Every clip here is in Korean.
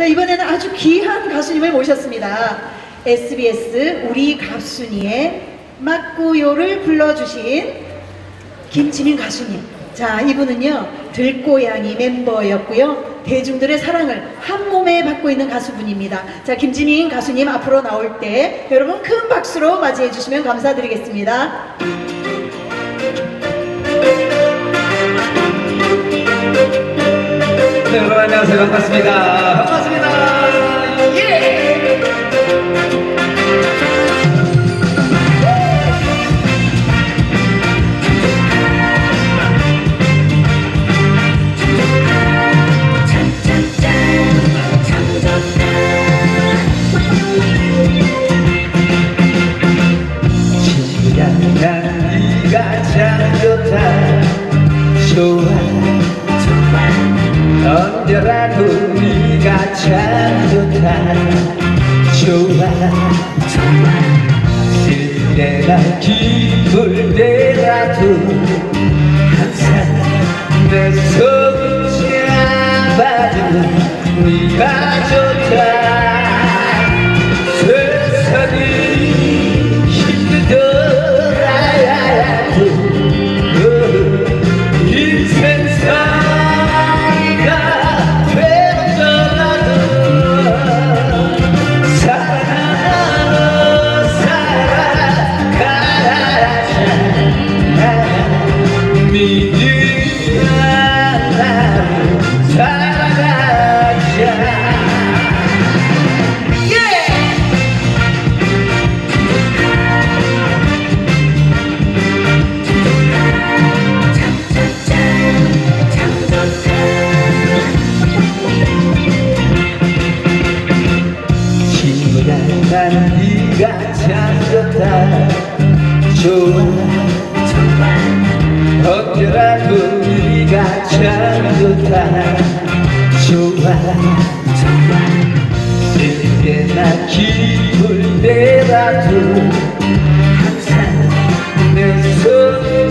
자, 이번에는 아주 귀한 가수님을 모셨습니다. SBS 우리 가수니의 막구요를 불러주신 김지민 가수님. 자, 이분은요, 들고양이 멤버였고요. 대중들의 사랑을 한 몸에 받고 있는 가수분입니다. 자, 김지민 가수님 앞으로 나올 때 여러분 큰 박수로 맞이해 주시면 감사드리겠습니다. 네, 여러분 안녕하세요. 반갑습니다. 반갑습니다. 참 좋다. 좋아. 언제라도 네가 참 좋다 좋아 슬플 때나 기쁠 때라도 항상 내손 잡아주는 네가 좋다 난 네가 참 좋다 좋아 좋다 좋아 때나 기쁠 때라도 항상 내손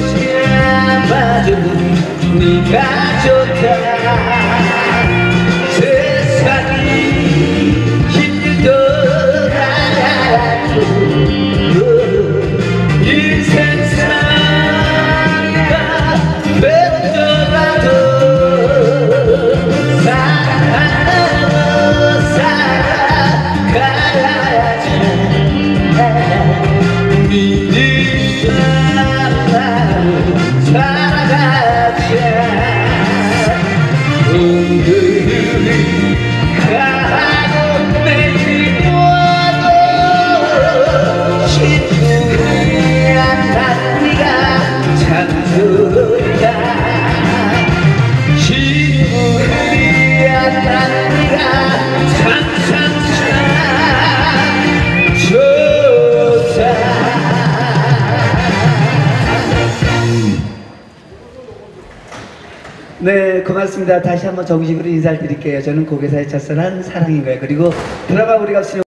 잡아주는 네가 좋다 네, 고맙습니다. 다시 한번 정식으로 인사를 드릴게요. 저는 고개사의 첫사랑 사랑인 거예요. 그리고 드라마 우리가